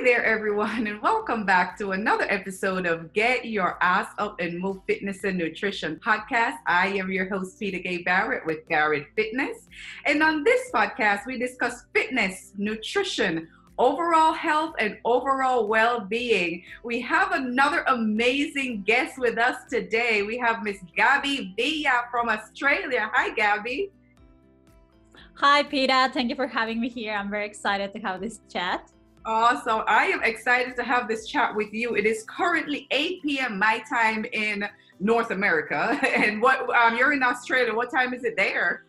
Hi there, everyone, and welcome back to another episode of Get Your Ass Up and Move Fitness and Nutrition podcast. I am your host, Peta-Gay Barrett with Barrett Fitness. And on this podcast, we discuss fitness, nutrition, overall health, and overall well being. We have another amazing guest with us today. We have Miss Gabby Villa from Australia. Hi, Gabby. Hi, Peta. Thank you for having me here. I'm very excited to have this chat. Awesome. I am excited to have this chat with you. It is currently 8 p.m. my time in North America. And what um, you're in Australia. What time is it there?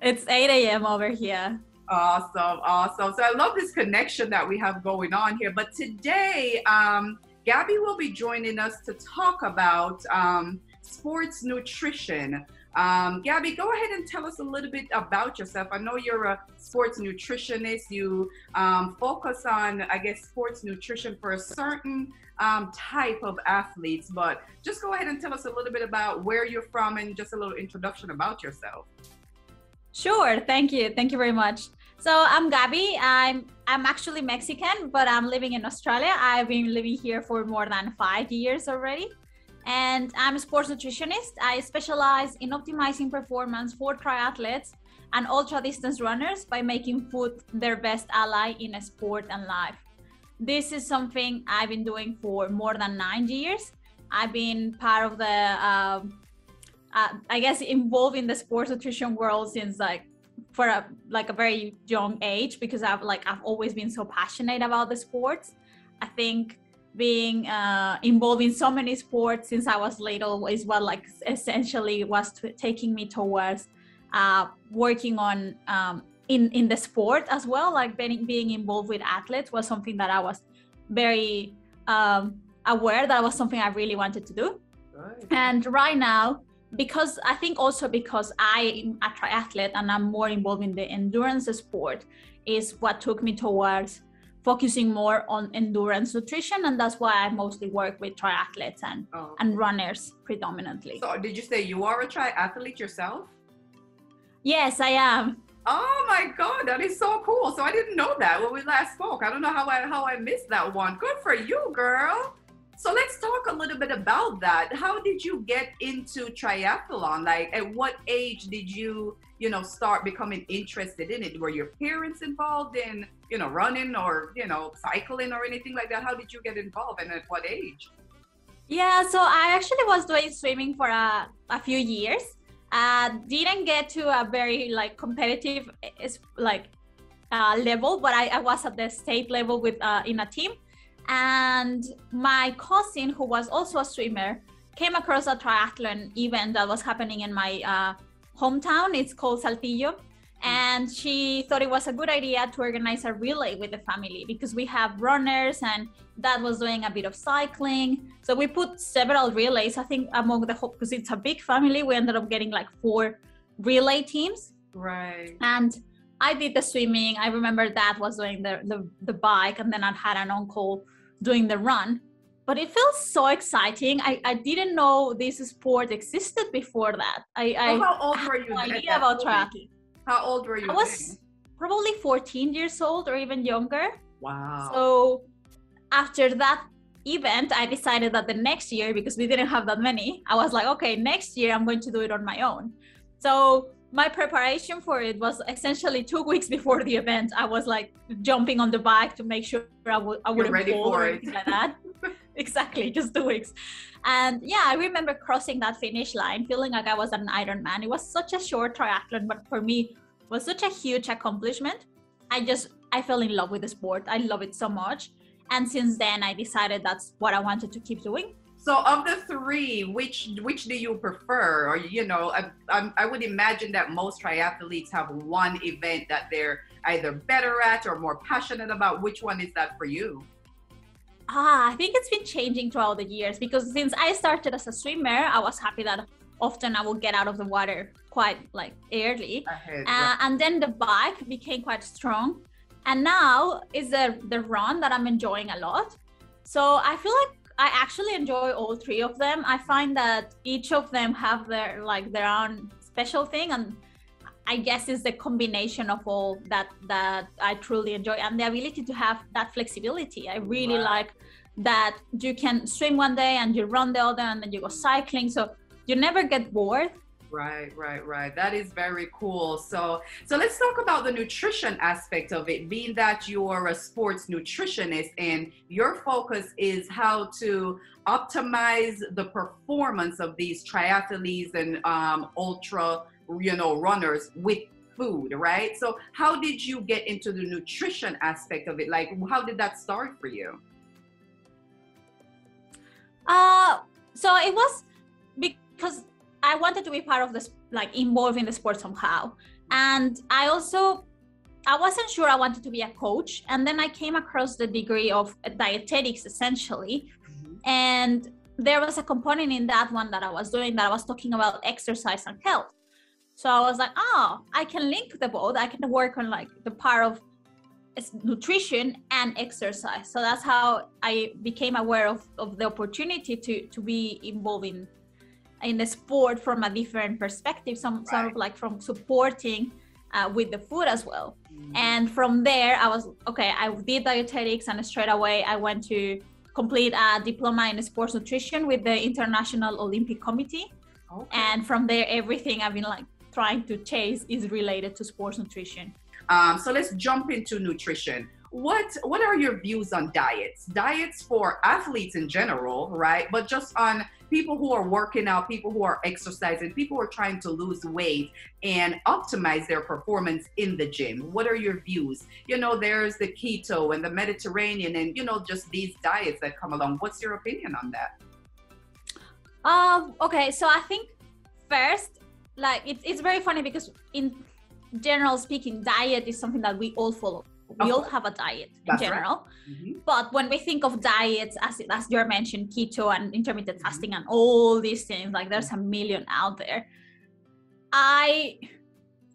It's 8 a.m. over here. Awesome. Awesome. So I love this connection that we have going on here. But today, um, Gabby will be joining us to talk about um, sports nutrition. Um, Gabby, go ahead and tell us a little bit about yourself. I know you're a sports nutritionist. You um, focus on, I guess, sports nutrition for a certain um, type of athletes, but just go ahead and tell us a little bit about where you're from and just a little introduction about yourself. Sure. Thank you. Thank you very much. So I'm Gabby. I'm I'm actually Mexican, but I'm living in Australia. I've been living here for more than five years already and I'm a sports nutritionist. I specialize in optimizing performance for triathletes and ultra distance runners by making food their best ally in a sport and life. This is something I've been doing for more than nine years. I've been part of the, uh, uh, I guess, involved in the sports nutrition world since like for a like a very young age because I've like I've always been so passionate about the sports. I think being uh, involved in so many sports since I was little is what like essentially was t- taking me towards uh, working on um, in in the sport as well. Like being being involved with athletes was something that I was very um, aware that was something I really wanted to do. Right. And right now, because I think also because I am a triathlete and I'm more involved in the endurance sport, is what took me towards focusing more on endurance nutrition and that's why i mostly work with triathletes and oh. and runners predominantly. So did you say you are a triathlete yourself? Yes i am. Oh my god that is so cool. So i didn't know that when we last spoke. I don't know how i how i missed that one. Good for you girl so let's talk a little bit about that. How did you get into triathlon? Like at what age did you you know start becoming interested in it? Were your parents involved in you know running or you know cycling or anything like that? How did you get involved and at what age? Yeah so i actually was doing swimming for a, a few years. Uh didn't get to a very like competitive like uh, level but I, I was at the state level with uh, in a team and my cousin who was also a swimmer came across a triathlon event that was happening in my uh, hometown. It's called Saltillo. And she thought it was a good idea to organize a relay with the family because we have runners and dad was doing a bit of cycling. So we put several relays, I think, among the whole, because it's a big family. We ended up getting like four relay teams. Right. And I did the swimming. I remember dad was doing the, the, the bike, and then I had an uncle doing the run but it feels so exciting. I, I didn't know this sport existed before that. I, I how old were you? No idea about triathlon. How old were you? I was probably 14 years old or even younger. Wow. So after that event, I decided that the next year, because we didn't have that many, I was like, okay, next year I'm going to do it on my own. So my preparation for it was essentially two weeks before the event. I was like jumping on the bike to make sure I would I wouldn't fall or anything like that. exactly, just two weeks. And yeah, I remember crossing that finish line, feeling like I was an Ironman. It was such a short triathlon, but for me, was such a huge accomplishment. I just I fell in love with the sport. I love it so much. And since then, I decided that's what I wanted to keep doing. So, of the three, which which do you prefer? Or you know, I, I, I would imagine that most triathletes have one event that they're either better at or more passionate about. Which one is that for you? Ah, I think it's been changing throughout the years because since I started as a swimmer, I was happy that often I would get out of the water quite like early. uh, and then the bike became quite strong. And now is the the run that I'm enjoying a lot. So I feel like I actually enjoy all three of them. I find that each of them have their like their own special thing and I guess is the combination of all that that I truly enjoy and the ability to have that flexibility. I really wow. like that you can swim one day and you run the other and then you go cycling. So you never get bored. Right, right, right. That is very cool. So, so let's talk about the nutrition aspect of it. Being that you're a sports nutritionist and your focus is how to optimize the performance of these triathletes and um, ultra you know runners with food right so how did you get into the nutrition aspect of it like how did that start for you uh so it was because i wanted to be part of this like involved in the sport somehow and i also i wasn't sure i wanted to be a coach and then i came across the degree of dietetics essentially mm-hmm. and there was a component in that one that i was doing that i was talking about exercise and health so I was like, oh, I can link the both. I can work on like the part of nutrition and exercise. So that's how I became aware of, of the opportunity to to be involved in in the sport from a different perspective, some right. sort of like from supporting uh, with the food as well. Mm. And from there, I was okay. I did dietetics, and straight away I went to complete a diploma in sports nutrition with the International Olympic Committee. Okay. And from there, everything I've been like trying to chase is related to sports nutrition. Um, so let's jump into nutrition. What what are your views on diets? Diets for athletes in general, right? But just on people who are working out, people who are exercising, people who are trying to lose weight and optimize their performance in the gym. What are your views? You know, there's the keto and the Mediterranean and you know just these diets that come along. What's your opinion on that? Um, okay, so I think first like it's, it's very funny because in general speaking diet is something that we all follow we all have a diet in That's general right. mm-hmm. but when we think of diets as as you mentioned keto and intermittent mm-hmm. fasting and all these things like there's a million out there i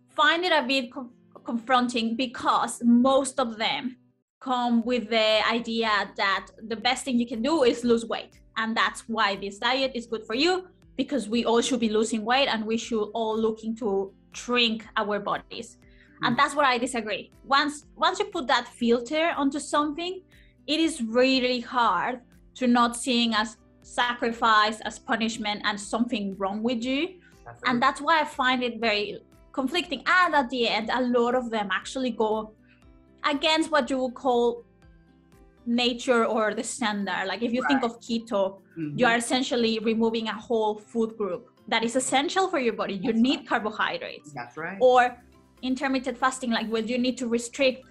find it a bit co- confronting because most of them come with the idea that the best thing you can do is lose weight and that's why this diet is good for you because we all should be losing weight and we should all looking to shrink our bodies. And that's where i disagree once once you put that filter onto something it is really hard to not seeing as sacrifice as punishment and something wrong with you that's and that's why i find it very conflicting and at the end a lot of them actually go against what you would call nature or the standard. Like if you right. think of keto, mm-hmm. you are essentially removing a whole food group that is essential for your body. You That's need right. carbohydrates. That's right. Or intermittent fasting, like when you need to restrict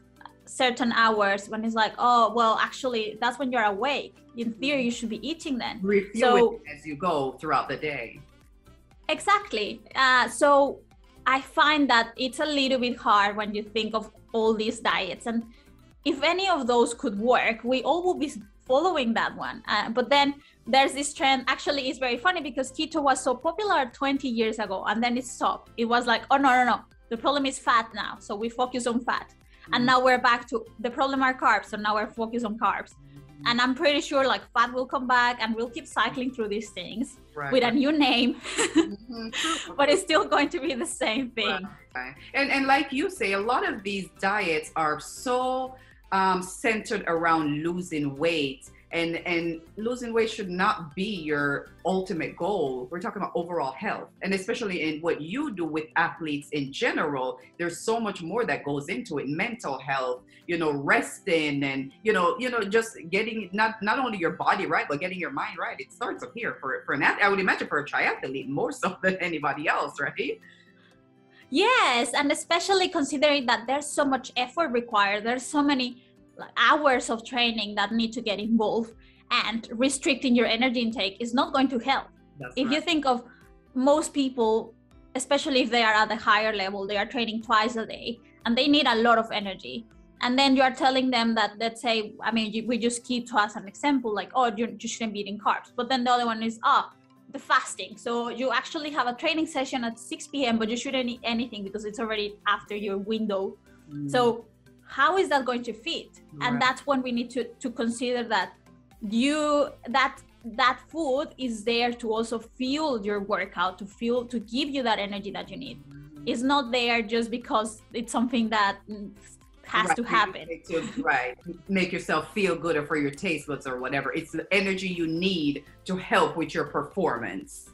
certain hours when it's like, oh, well, actually, that's when you're awake. In theory, you should be eating then. Refuel so, as you go throughout the day. Exactly. Uh, so I find that it's a little bit hard when you think of all these diets and if any of those could work, we all will be following that one. Uh, but then there's this trend. Actually, it's very funny because keto was so popular 20 years ago, and then it stopped. It was like, oh no, no, no. The problem is fat now, so we focus on fat. And now we're back to the problem are carbs, so now we're focused on carbs. And I'm pretty sure like fat will come back, and we'll keep cycling through these things right. with a new name, mm-hmm. but it's still going to be the same thing. Right. And and like you say, a lot of these diets are so um, centered around losing weight and and losing weight should not be your ultimate goal. We're talking about overall health. And especially in what you do with athletes in general there's so much more that goes into it. Mental health you know resting and you know you know just getting not not only your body right but getting your mind right. It starts up here for for an athlete. I would imagine for a triathlete more so than anybody else right? Yes, and especially considering that there's so much effort required, there's so many hours of training that need to get involved, and restricting your energy intake is not going to help. That's if right. you think of most people, especially if they are at a higher level, they are training twice a day and they need a lot of energy. And then you are telling them that, let's say, I mean, we just keto as an example, like, oh, you, you shouldn't be eating carbs. But then the other one is, ah, oh, the fasting. So you actually have a training session at 6 p.m., but you shouldn't eat anything because it's already after your window. Mm. So how is that going to fit? Right. And that's when we need to to consider that you that that food is there to also fuel your workout, to fuel to give you that energy that you need. it's not there just because it's something that has right. to happen. To, right. Make yourself feel good or for your taste buds or whatever. It's the energy you need to help with your performance.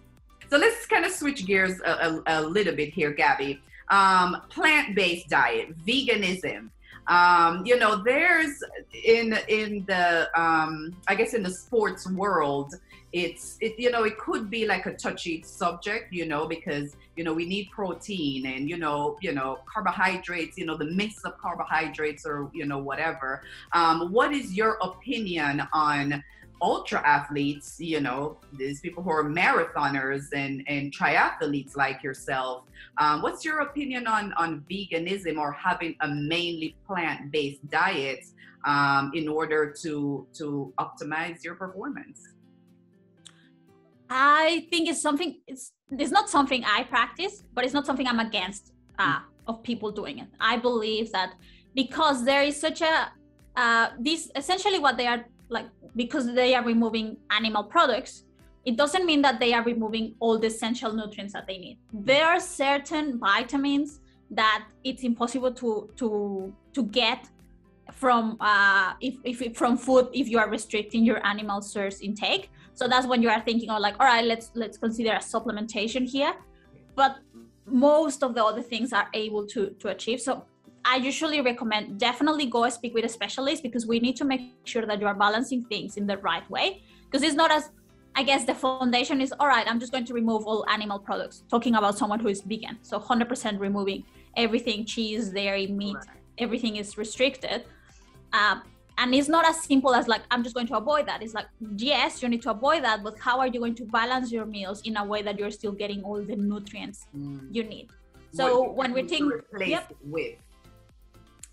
So let's kind of switch gears a, a, a little bit here, Gabby. Um, plant-based diet, veganism. Um, you know, there's in in the um, I guess in the sports world, it's it you know it could be like a touchy subject you know because you know we need protein and you know you know carbohydrates you know the mix of carbohydrates or you know whatever. Um, what is your opinion on ultra athletes you know these people who are marathoners and and triathletes like yourself um, what's your opinion on on veganism or having a mainly plant-based diet um, in order to to optimize your performance I think it's something. It's it's not something I practice, but it's not something I'm against uh, of people doing it. I believe that because there is such a uh, this essentially what they are like because they are removing animal products. It doesn't mean that they are removing all the essential nutrients that they need. There are certain vitamins that it's impossible to to to get from uh, if, if from food if you are restricting your animal source intake so that's when you are thinking of like all right let's let's consider a supplementation here but most of the other things are able to to achieve so i usually recommend definitely go speak with a specialist because we need to make sure that you are balancing things in the right way. Because it's not as i guess the foundation is all right i'm just going to remove all animal products. Talking about someone who is vegan so 100% removing everything cheese dairy meat right. everything is restricted. Uh, and it's not as simple as like i'm just going to avoid that. It's like yes you need to avoid that but how are you going to balance your meals in a way that you're still getting all the nutrients mm. you need? So when we're thinking yep, with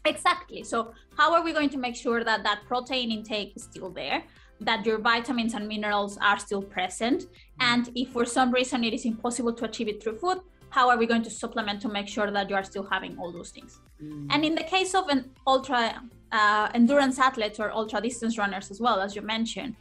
exactly so how are we going to make sure that that protein intake is still there that your vitamins and minerals are still present mm. and if for some reason it is impossible to achieve it through food how are we going to supplement to make sure that you are still having all those things mm. and in the case of an ultra uh, endurance athletes or ultra distance runners as well, as you mentioned,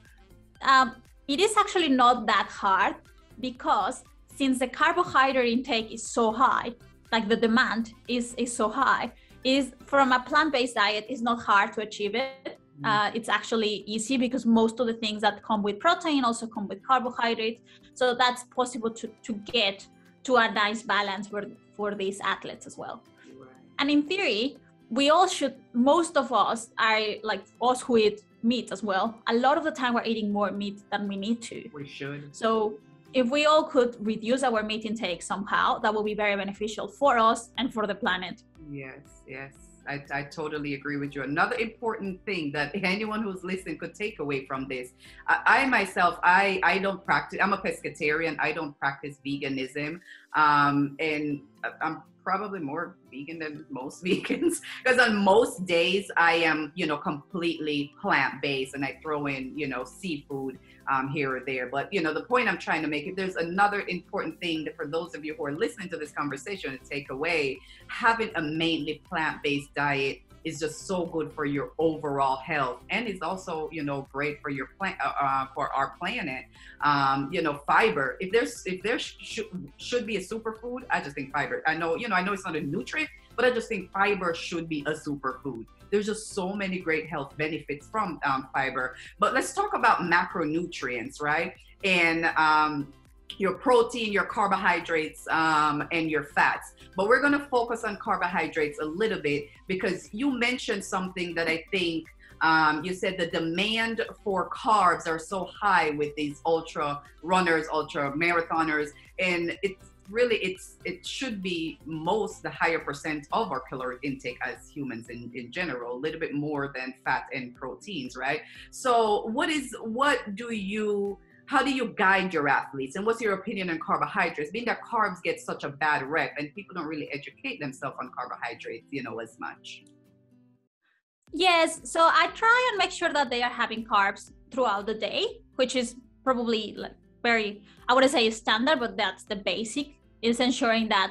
um, it is actually not that hard because since the carbohydrate intake is so high, like the demand is is so high, is from a plant-based diet is not hard to achieve it. Mm-hmm. Uh, it's actually easy because most of the things that come with protein also come with carbohydrates. So that's possible to, to get to a nice balance for, for these athletes as well. Right. And in theory, we all should most of us are like us who eat meat as well a lot of the time we're eating more meat than we need to we should so if we all could reduce our meat intake somehow that would be very beneficial for us and for the planet yes yes I, I, totally agree with you. Another important thing that anyone who's listening could take away from this. I, I myself, I, I don't practice, I'm a pescatarian. I don't practice veganism. Um, and I'm probably more vegan than most vegans because on most days I am, you know, completely plant based and I throw in, you know, seafood um, here or there. But, you know, the point I'm trying to make, if there's another important thing that for those of you who are listening to this conversation to take away, having a mainly plant based diet is just so good for your overall health. And it's also you know great for your plant uh, uh, for our planet. Um, you know fiber. If there's if there sh- should be a superfood i just think fiber. I know you know i know it's not a nutrient but i just think fiber should be a superfood. There's just so many great health benefits from um, fiber. But let's talk about macronutrients right? And um, your protein, your carbohydrates, um, and your fats. But we're going to focus on carbohydrates a little bit because you mentioned something that I think um, you said the demand for carbs are so high with these ultra runners, ultra marathoners, and it's really it's it should be most the higher percent of our caloric intake as humans in, in general a little bit more than fat and proteins right so what is what do you how do you guide your athletes? And what's your opinion on carbohydrates? Being that carbs get such a bad rep and people don't really educate themselves on carbohydrates you know as much. Yes so i try and make sure that they are having carbs throughout the day which is probably like very i wouldn't say standard but that's the basic is ensuring that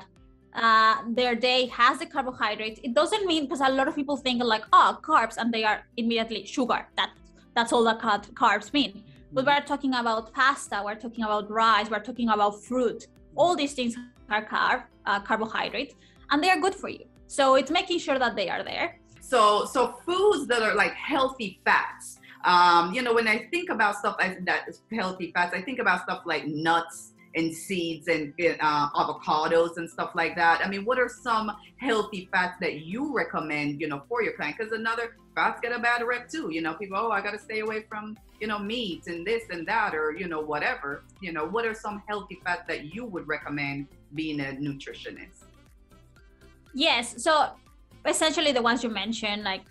uh, their day has the carbohydrates. It doesn't mean because a lot of people think like oh carbs and they are immediately sugar. That that's all that carbs mean but we're talking about pasta, we're talking about rice, we're talking about fruit. All these things are carb, uh, carbohydrates, and they are good for you. So it's making sure that they are there. So, so foods that are like healthy fats. Um, you know, when I think about stuff like that is healthy fats, I think about stuff like nuts and seeds and uh, avocados and stuff like that. I mean, what are some healthy fats that you recommend, you know, for your client? Because another fats get a bad rep too. You know, people, oh, I got to stay away from, you know, meat and this and that, or, you know, whatever. You know, what are some healthy fats that you would recommend being a nutritionist? Yes. So essentially the ones you mentioned, like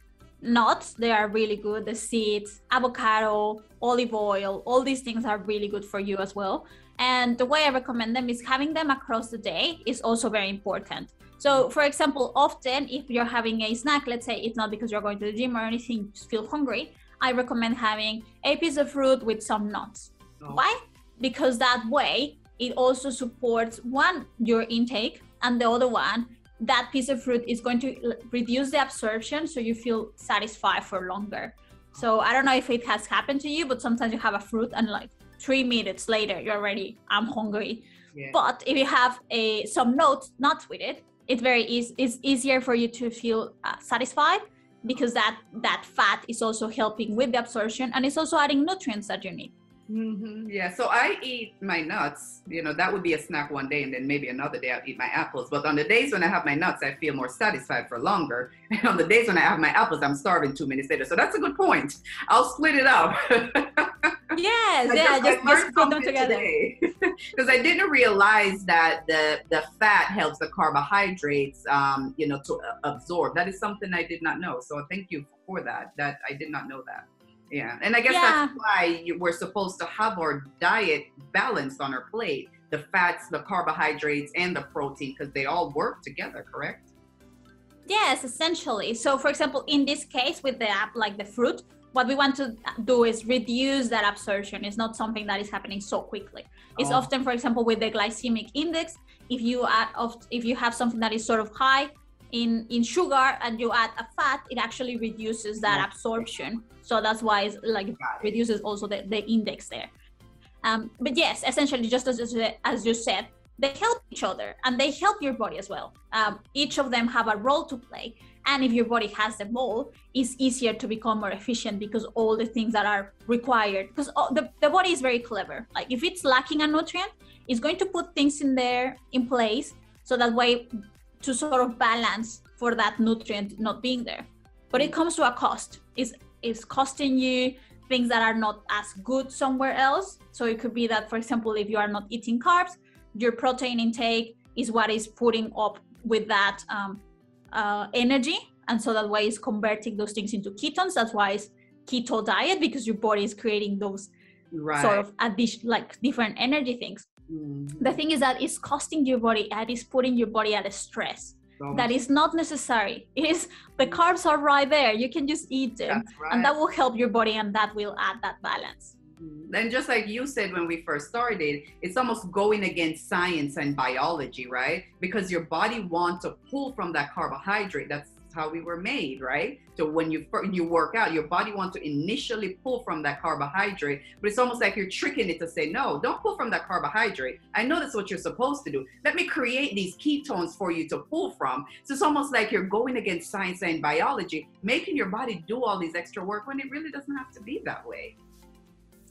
nuts, they are really good. The seeds, avocado, olive oil, all these things are really good for you as well. And the way I recommend them is having them across the day is also very important. So, for example, often if you're having a snack, let's say it's not because you're going to the gym or anything, just feel hungry, I recommend having a piece of fruit with some nuts. Oh. Why? Because that way it also supports one, your intake, and the other one, that piece of fruit is going to reduce the absorption so you feel satisfied for longer. So I don't know if it has happened to you, but sometimes you have a fruit and like three minutes later you're already I'm hungry. Yeah. But if you have a some notes nuts with it, it's very easy. It's easier for you to feel uh, satisfied because that that fat is also helping with the absorption and it's also adding nutrients that you need. Mm-hmm. Yeah, so I eat my nuts. You know, that would be a snack one day, and then maybe another day I'll eat my apples. But on the days when I have my nuts, I feel more satisfied for longer. And on the days when I have my apples, I'm starving two minutes later. So that's a good point. I'll split it up. yes, yeah, just, just put them together. Because I didn't realize that the the fat helps the carbohydrates, um, you know, to absorb. That is something I did not know. So thank you for that. That I did not know that. Yeah, and I guess yeah. that's why you, we're supposed to have our diet balanced on our plate the fats, the carbohydrates, and the protein because they all work together, correct? Yes, essentially. So, for example, in this case with the app, like the fruit, what we want to do is reduce that absorption. It's not something that is happening so quickly. It's oh. often, for example, with the glycemic index. If you add, if you have something that is sort of high, in in sugar and you add a fat it actually reduces that absorption. So that's why it's like it reduces also the, the index there. Um, but yes essentially just as, as you said they help each other and they help your body as well. Um, each of them have a role to play. And if your body has them all it's easier to become more efficient because all the things that are required because the, the body is very clever. Like if it's lacking a nutrient it's going to put things in there in place so that way to sort of balance for that nutrient not being there. But it comes to a cost. It's, it's costing you things that are not as good somewhere else. So it could be that, for example, if you are not eating carbs, your protein intake is what is putting up with that um, uh, energy. And so that way is converting those things into ketones. That's why it's keto diet because your body is creating those right. sort of addition, like different energy things. Mm-hmm. The thing is that it's costing your body and it's putting your body at a stress. that is not necessary. It is the carbs are right there. You can just eat them, right. and that will help your body, and that will add that balance. Mm-hmm. And just like you said when we first started, it's almost going against science and biology, right? Because your body wants to pull from that carbohydrate. That's how we were made, right? So when you you work out, your body wants to initially pull from that carbohydrate, but it's almost like you're tricking it to say, no, don't pull from that carbohydrate. I know that's what you're supposed to do. Let me create these ketones for you to pull from. So it's almost like you're going against science and biology, making your body do all these extra work when it really doesn't have to be that way.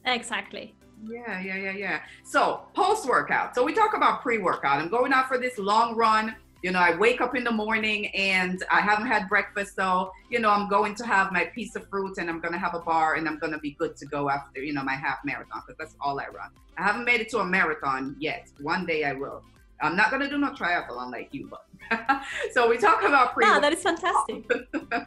Exactly. Yeah, yeah, yeah, yeah. So post workout. So we talk about pre workout. I'm going out for this long run you know, I wake up in the morning and I haven't had breakfast, so you know, I'm going to have my piece of fruit and I'm going to have a bar and I'm going to be good to go after, you know, my half marathon because that's all I run. I haven't made it to a marathon yet. One day I will. I'm not going to do no triathlon like you, but so we talk about pre. Yeah, that is fantastic.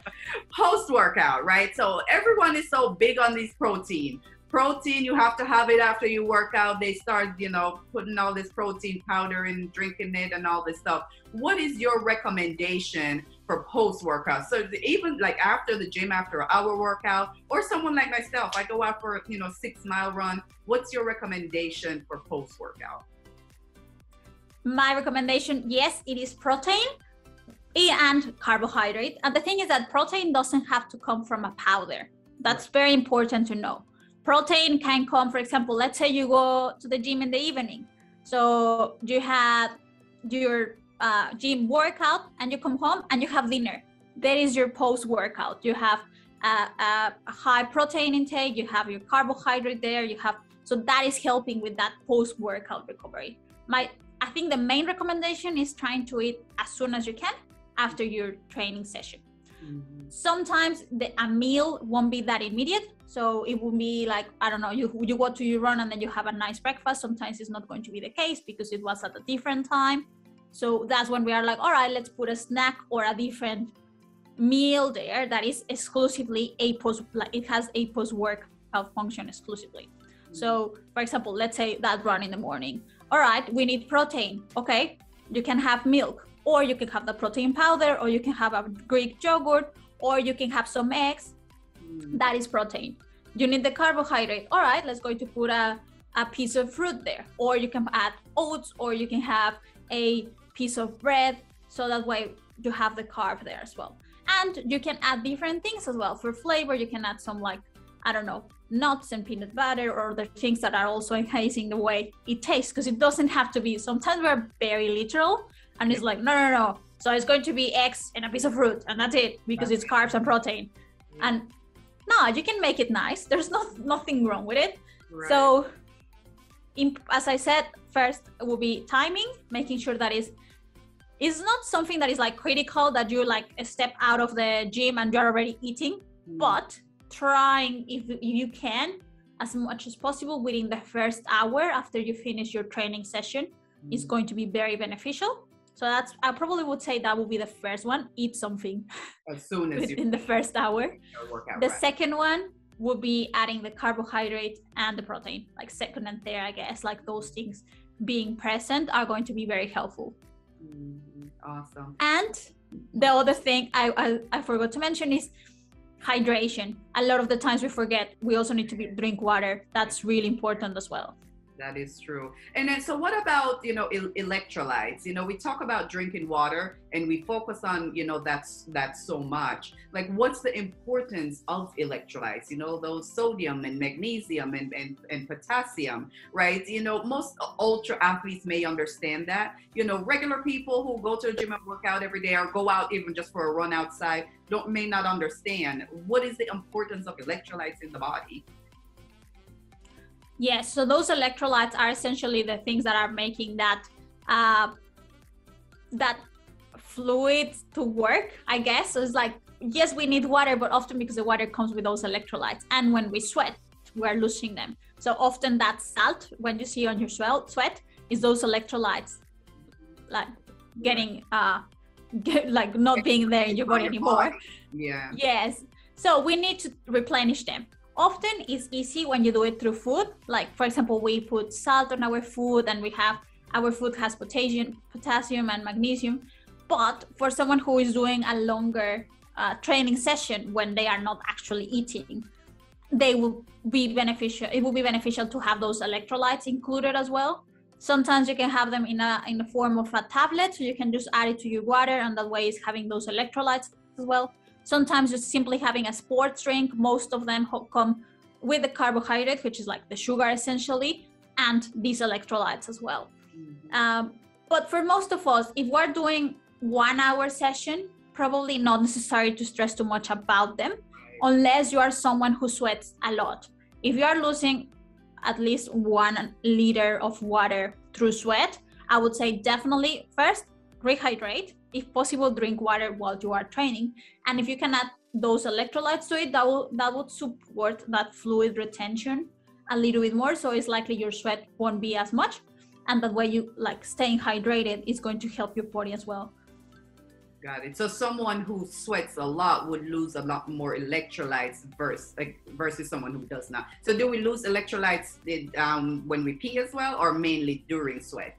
Post workout, right? So everyone is so big on these protein protein you have to have it after you work out they start you know putting all this protein powder and drinking it and all this stuff what is your recommendation for post workout so even like after the gym after our workout or someone like myself i go out for you know six mile run what's your recommendation for post workout my recommendation yes it is protein and carbohydrate. And the thing is that protein doesn't have to come from a powder. That's very important to know. Protein can come for example let's say you go to the gym in the evening. So you have your uh, gym workout and you come home and you have dinner. That is your post workout. You have a, a, high protein intake, you have your carbohydrate there, you have so that is helping with that post workout recovery. My I think the main recommendation is trying to eat as soon as you can after your training session. Mm-hmm. Sometimes the, a meal won't be that immediate. So it will be like, I don't know, you, you go to your run and then you have a nice breakfast. Sometimes it's not going to be the case because it was at a different time. So that's when we are like, all right, let's put a snack or a different meal there that is exclusively a post, like it has a post workout function exclusively. So, for example, let's say that run in the morning. All right, we need protein. Okay, you can have milk or you can have the protein powder or you can have a greek yogurt or you can have some eggs mm. that is protein you need the carbohydrate all right let's go to put a, a piece of fruit there or you can add oats or you can have a piece of bread so that way you have the carb there as well and you can add different things as well for flavor you can add some like i don't know nuts and peanut butter or the things that are also enhancing the way it tastes because it doesn't have to be sometimes we're very literal and it's like, no, no, no. So it's going to be eggs and a piece of fruit, and that's it because it's carbs and protein. And no, you can make it nice. There's not nothing wrong with it. Right. So, in, as I said, first will be timing, making sure that is it's not something that is like critical that you like step out of the gym and you're already eating, mm. but trying if, you can as much as possible within the first hour after you finish your training session mm. is going to be very beneficial so that's I probably would say that would be the first one. Eat something as soon as in the first hour. the right. second one would be adding the carbohydrate and the protein, like second and third, I guess. Like those things being present are going to be very helpful. Mm, awesome. And the other thing I, I, I forgot to mention is hydration. A lot of the times we forget we also need to be, drink water. That's really important as well. That is true. And then, so what about, you know, electrolytes? You know, we talk about drinking water and we focus on, you know, that's, that's so much. Like, what's the importance of electrolytes? You know, those sodium and magnesium and, and, and potassium, right? You know, most ultra athletes may understand that. You know, regular people who go to the gym and work out every day or go out even just for a run outside don't may not understand what is the importance of electrolytes in the body. Yes, so those electrolytes are essentially the things that are making that uh, that fluid to work. I guess so it's like yes, we need water, but often because the water comes with those electrolytes, and when we sweat, we're losing them. So often that salt when you see on your sweat, sweat is those electrolytes, like getting uh, get, like not being there in your body anymore. Yeah. Yes. So we need to replenish them often it's easy when you do it through food. Like for example we put salt on our food and we have our food has potassium potassium and magnesium. But for someone who is doing a longer uh, training session when they are not actually eating they will be beneficial it will be beneficial to have those electrolytes included as well. Sometimes you can have them in a in the form of a tablet so you can just add it to your water and that way it's having those electrolytes as well Sometimes just simply having a sports drink. Most of them come with the carbohydrate, which is like the sugar essentially, and these electrolytes as well. Mm-hmm. Um, but for most of us, if we're doing one hour session, probably not necessary to stress too much about them, unless you are someone who sweats a lot. If you are losing at least one liter of water through sweat, I would say definitely first rehydrate if possible drink water while you are training. And if you can add those electrolytes to it that will that would support that fluid retention a little bit more. So it's likely your sweat won't be as much and that way you like staying hydrated is going to help your body as well. Got it. So someone who sweats a lot would lose a lot more electrolytes versus like versus someone who does not. So do we lose electrolytes um, when we pee as well or mainly during sweat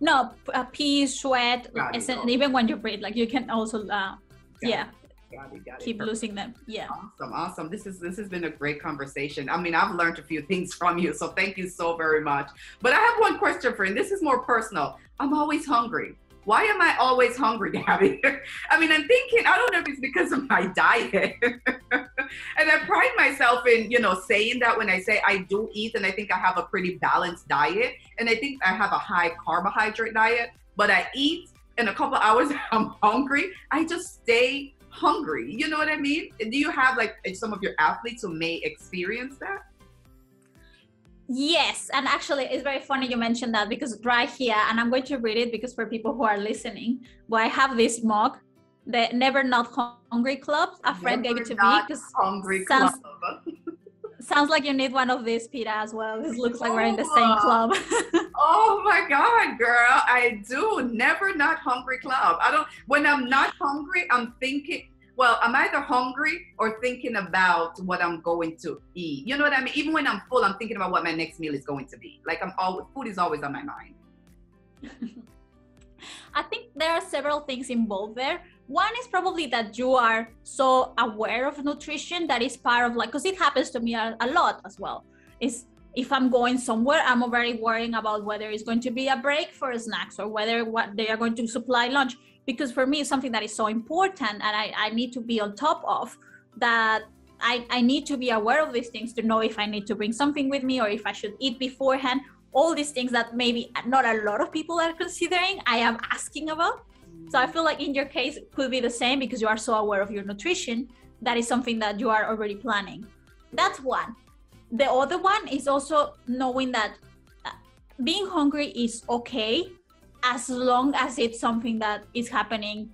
no, uh, pee, sweat, and even when you breathe, like you can also, uh, yeah. Got it, got keep losing them yeah. Awesome awesome. This is this has been a great conversation. I mean i've learned a few things from you so thank you so very much. But i have one question for you this is more personal. I'm always hungry why am I always hungry, Gabby? I mean, I'm thinking, I don't know if it's because of my diet. and I pride myself in, you know, saying that when I say I do eat and I think I have a pretty balanced diet. And I think I have a high carbohydrate diet, but I eat in a couple hours, I'm hungry. I just stay hungry. You know what I mean? Do you have like some of your athletes who may experience that? Yes, and actually, it's very funny you mentioned that because right here, and I'm going to read it because for people who are listening, but I have this mug, the Never Not Hungry Club. A friend Never gave it to me because hungry sounds, club. sounds like you need one of these, Peta, as well. This looks like we're in the same oh. club. oh my God, girl, I do. Never Not Hungry Club. I don't. When I'm not hungry, I'm thinking well, I'm either hungry or thinking about what I'm going to eat. You know what I mean? Even when I'm full, I'm thinking about what my next meal is going to be. Like I'm always food is always on my mind. I think there are several things involved there. One is probably that you are so aware of nutrition that is part of like, because it happens to me a, a lot as well. Is if I'm going somewhere, I'm already worrying about whether it's going to be a break for snacks or whether what they are going to supply lunch because for me it's something that is so important and I, I need to be on top of that I, I need to be aware of these things to know if I need to bring something with me or if I should eat beforehand. All these things that maybe not a lot of people are considering, I am asking about. So I feel like in your case, it could be the same because you are so aware of your nutrition. That is something that you are already planning. That's one. The other one is also knowing that uh, being hungry is okay as long as it's something that is happening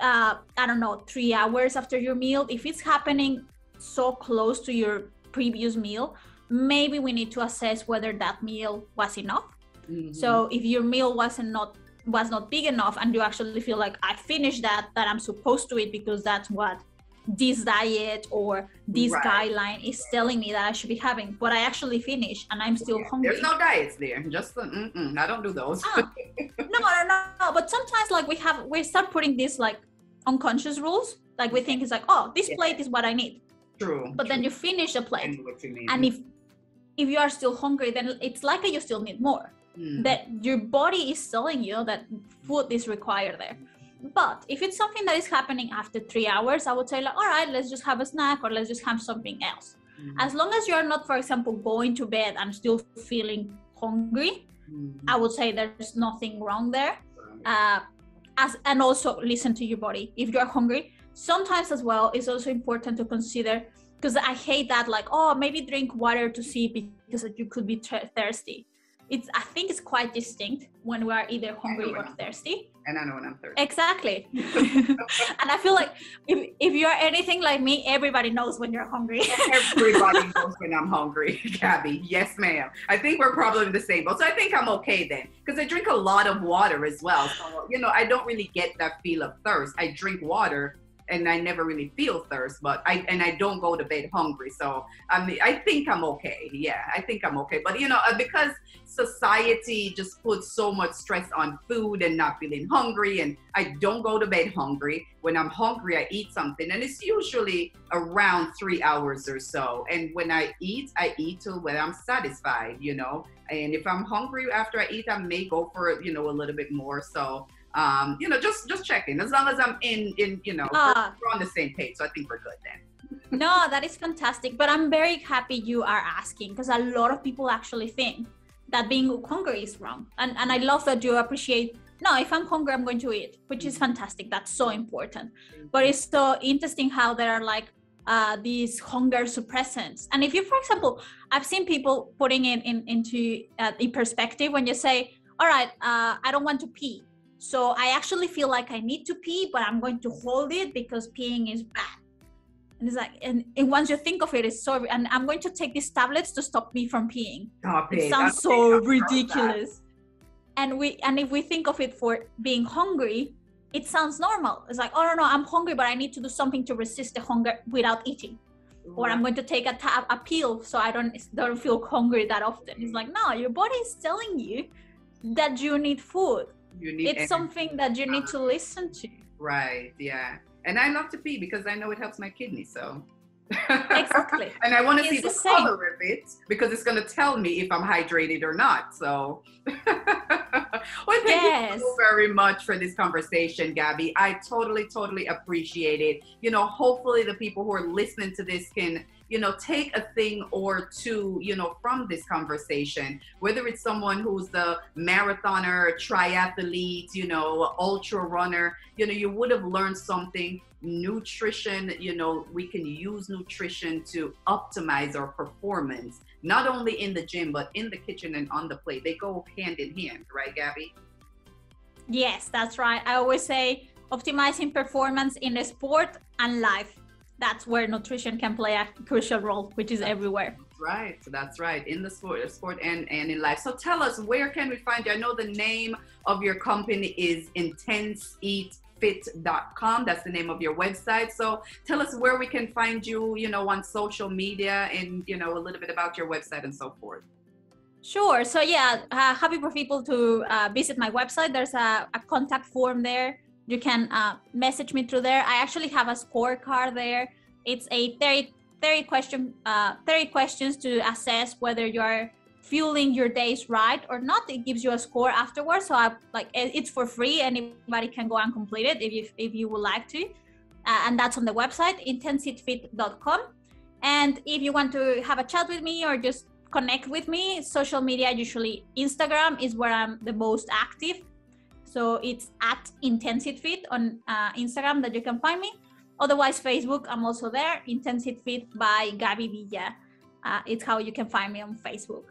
uh, i don't know three hours after your meal if it's happening so close to your previous meal maybe we need to assess whether that meal was enough mm-hmm. so if your meal wasn't not was not big enough and you actually feel like i finished that that i'm supposed to eat because that's what this diet or this right. guideline is telling me that I should be having, but I actually finish and I'm still yeah. hungry. There's no diets there. Just uh, I don't do those. Ah. no, no, no, no. But sometimes like we have we start putting these like unconscious rules. Like we think it's like, oh, this yeah. plate is what I need. True. But true. then you finish the plate, and if if you are still hungry, then it's like you still need more. Mm. That your body is telling you that food is required there. But if it's something that is happening after three hours, I would say like, all right, let's just have a snack or let's just have something else. Mm-hmm. As long as you're not, for example, going to bed and still feeling hungry, mm-hmm. I would say there's nothing wrong there. Uh, as and also listen to your body. If you're hungry, sometimes as well, it's also important to consider because I hate that like, oh, maybe drink water to see because you could be thirsty it's i think it's quite distinct when we are either hungry or thirsty and i know when i'm thirsty exactly. And i feel like if, if you're anything like me everybody knows when you're hungry. Everybody knows when i'm hungry gabby. Yes ma'am. I think we're probably the same but so i think i'm okay then because i drink a lot of water as well. So you know i don't really get that feel of thirst. I drink water and I never really feel thirst, but I and I don't go to bed hungry. So I mean, I think I'm okay. Yeah, I think I'm okay. But you know, uh, because society just puts so much stress on food and not feeling hungry, and I don't go to bed hungry. When I'm hungry, I eat something, and it's usually around three hours or so. And when I eat, I eat till when I'm satisfied. You know, and if I'm hungry after I eat, I may go for you know a little bit more. So um, you know, just just checking. As long as I'm in in you know, uh, we're, we're on the same page, so I think we're good then. no, that is fantastic. But I'm very happy you are asking because a lot of people actually think that being hungry is wrong, and and I love that you appreciate. No, if I'm hungry, I'm going to eat, which is fantastic. That's so important. But it's so interesting how there are like uh, these hunger suppressants. And if you, for example, I've seen people putting it in into uh, in perspective when you say, "All right, uh, I don't want to pee," So I actually feel like I need to pee, but I'm going to hold it because peeing is bad. And it's like, and, and once you think of it, it's so, and I'm going to take these tablets to stop me from peeing. Stop it. it sounds so ridiculous. And we, and if we think of it for being hungry, it sounds normal. It's like, oh no, no, I'm hungry, but I need to do something to resist the hunger without eating. Or I'm going to take a, tab, a pill so I don't don't feel hungry that often. It's like, no, your body is telling you that you need food you need it's energy. something that you need to listen to right yeah and i love to pee because i know it helps my kidney so exactly and i want to see the, the color of it because it's going to tell me if i'm hydrated or not so well, thank yes. you so very much for this conversation, Gabby. I totally, totally appreciate it. You know, hopefully the people who are listening to this can you know, take a thing or two, you know, from this conversation, whether it's someone who's the marathoner, triathlete, you know, ultra runner, you know, you would have learned something. Nutrition, you know, we can use nutrition to optimize our performance, not only in the gym, but in the kitchen and on the plate. They go hand in hand, right, Gabby? Yes, that's right. I always say optimizing performance in a sport and life that's where nutrition can play a crucial role, which is everywhere. Right, that's right. In the sport, sport and, and in life. So tell us, where can we find you? I know the name of your company is intenseatfit.com. That's the name of your website. So tell us where we can find you, you know, on social media and, you know, a little bit about your website and so forth. Sure. So yeah, uh, happy for people to uh, visit my website. There's a, a contact form there you can uh, message me through there. I actually have a scorecard there. It's a 30, 30 question, uh, 30 questions to assess whether you are fueling your days right or not. It gives you a score afterwards. So I like it's for free. Anybody can go and complete it if you if you would like to. Uh, and that's on the website intenseatfit.com. And if you want to have a chat with me or just connect with me, social media usually Instagram is where I'm the most active. So it's at IntenseEatFit on uh, Instagram that you can find me. Otherwise, Facebook, I'm also there. IntenseEatFit by Gabby Villa. Uh, it's how you can find me on Facebook.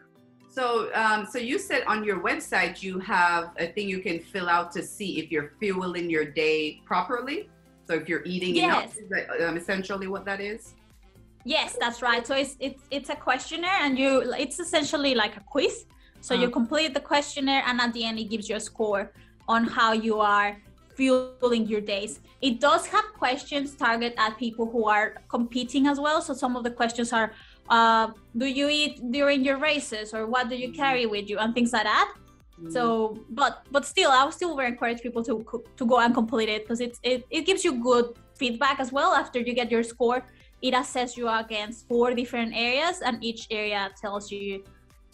So, um, so you said on your website you have a thing you can fill out to see if you're fueling your day properly. So, if you're eating yes. enough, is that, um, essentially what that is. Yes, that's right. So it's it's it's a questionnaire, and you it's essentially like a quiz. So you uh-huh. complete the questionnaire, and at the end, it gives you a score on how you are fueling your days. It does have questions targeted at people who are competing as well. So some of the questions are, uh, do you eat during your races or what do you carry with you and things like that. Mm. So, but but still, I would still encourage people to to go and complete it because it, it gives you good feedback as well after you get your score. It assesses you against four different areas, and each area tells you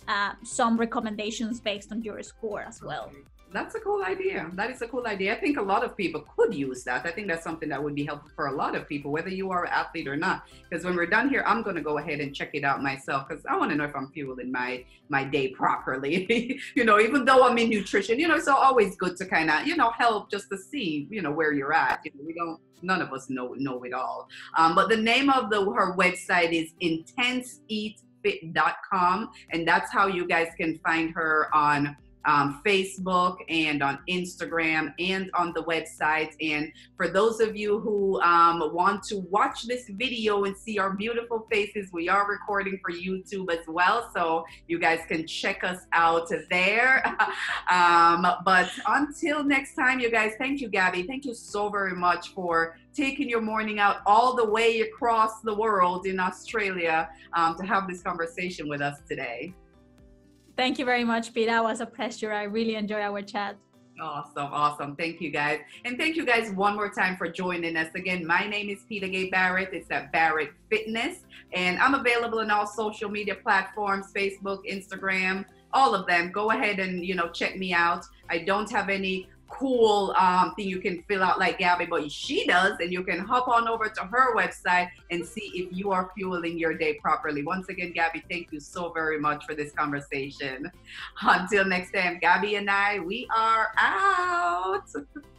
uh, some recommendations based on your score as well. Okay that's a cool idea. That is a cool idea. I think a lot of people could use that. I think that's something that would be helpful for a lot of people, whether you are an athlete or not. Because when we're done here, I'm going to go ahead and check it out myself because I want to know if I'm fueling my my day properly. you know, even though I'm in nutrition, you know, it's always good to kind of you know help just to see you know where you're at. You know, we don't. None of us know know it all. Um, but the name of the her website is intenseatfit.com, and that's how you guys can find her on um, Facebook and on Instagram and on the website. And for those of you who um, want to watch this video and see our beautiful faces, we are recording for YouTube as well. So you guys can check us out there. um, but until next time, you guys, thank you, Gabby. Thank you so very much for taking your morning out all the way across the world in Australia um, to have this conversation with us today. Thank you very much, Peta. That was a pleasure. I really enjoy our chat. Awesome, awesome. Thank you guys. And thank you guys one more time for joining us. Again, my name is Peta-Gay Barrett. It's at Barrett Fitness. And I'm available on all social media platforms, Facebook, Instagram, all of them. Go ahead and, you know, check me out. I don't have any cool um, thing you can fill out like Gabby, but she does, and you can hop on over to her website and see if you are fueling your day properly. Once again, Gabby, thank you so very much for this conversation. Until next time, Gabby and I, we are out.